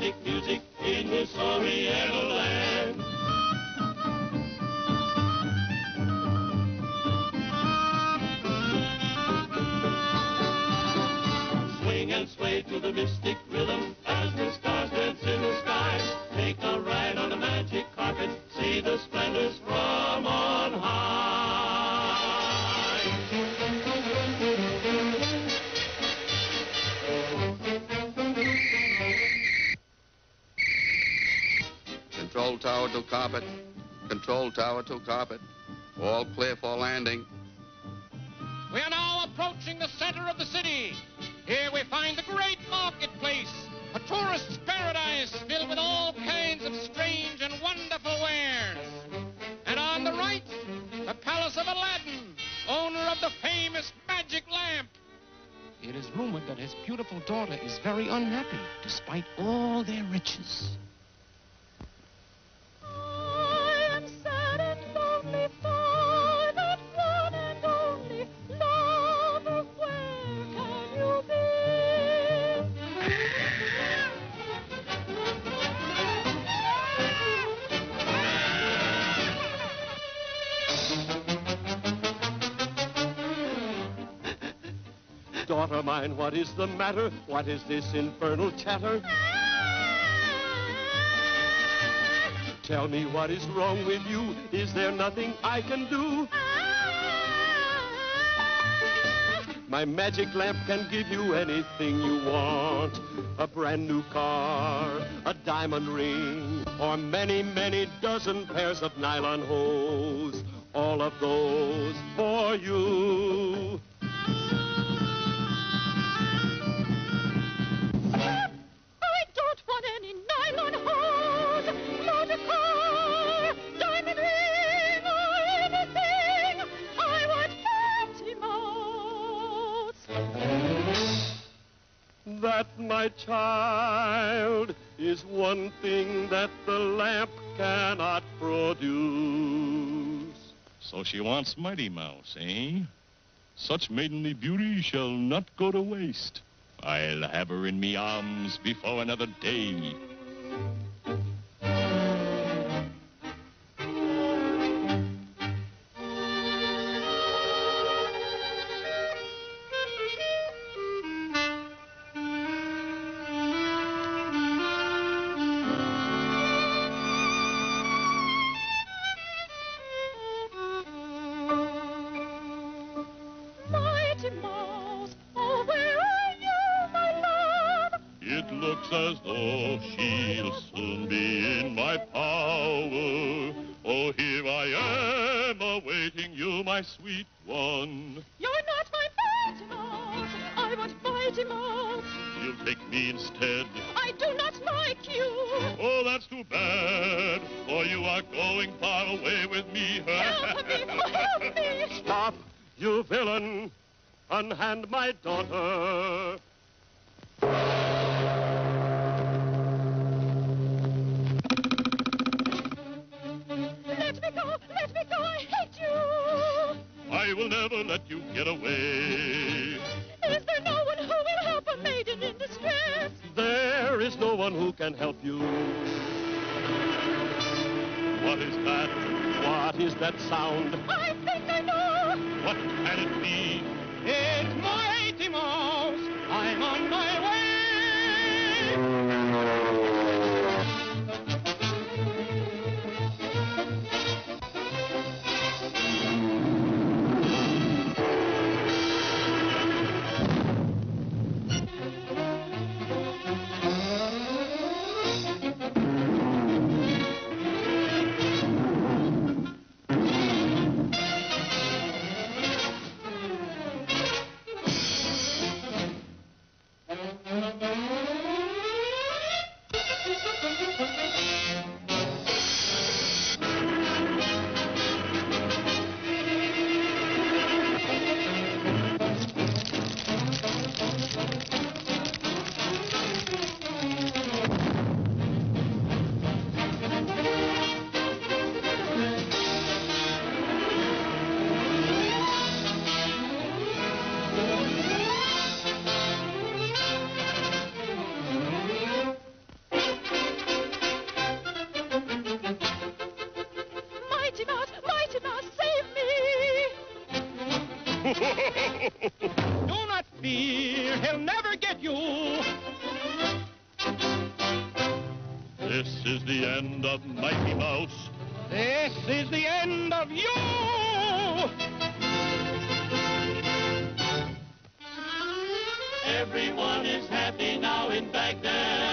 magic in this Oriental land. Swing and sway to the mystic rhythm as the stars dance in the sky. Take a ride on a magic carpet, see the splendors from Control tower to carpet. Control tower to carpet. All clear for landing. We are now approaching the center of the city. Here we find the great marketplace, a tourist's paradise filled with all kinds of strange and wonderful wares. And on the right, the palace of Aladdin, owner of the famous magic lamp. It is rumored that his beautiful daughter is very unhappy despite all their riches. Daughter mine, what is the matter? What is this infernal chatter? Tell me what is wrong with you. Is there nothing I can do? My magic lamp can give you anything you want. A brand new car, a diamond ring, or many, many dozen pairs of nylon hose. All of those for you. That, my child, is one thing that the lamp cannot produce. So she wants Mighty Mouse, eh? Such maidenly beauty shall not go to waste. I'll have her in me arms before another day. It looks as though she'll soon be in my power. Oh, here I am awaiting you, my sweet one. You're not my Mouse. I want Mighty Mouse. You'll take me instead. I do not like you. Oh, that's too bad, for you are going far away with me. Help me, help me. Stop, you villain! Unhand my daughter. Never let you get away. Is there no one who will help a maiden in distress? There is no one who can help you. What is that? What is that sound? I think I know. What can it be? Do not fear, he'll never get you. This is the end of Mighty Mouse. This is the end of you. Everyone is happy now in Baghdad.